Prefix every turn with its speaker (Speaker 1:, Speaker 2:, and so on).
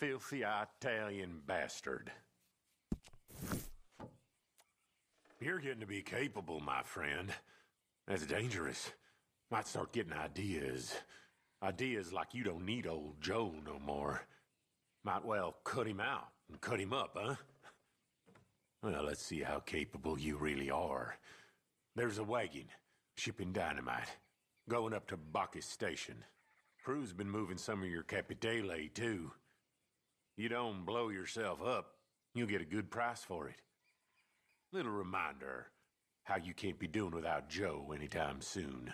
Speaker 1: filthy Italian bastard. You're getting to be capable, my friend. That's dangerous. Might start getting ideas. Ideas like you don't need old Joe no more. Might well cut him out and cut him up, huh? Well, let's see how capable you really are. There's a wagon, shipping dynamite, going up to Bacchus Station. Crew's been moving some of your capitale, too. You don't blow yourself up, you'll get a good price for it. Little reminder how you can't be doing without Joe anytime soon.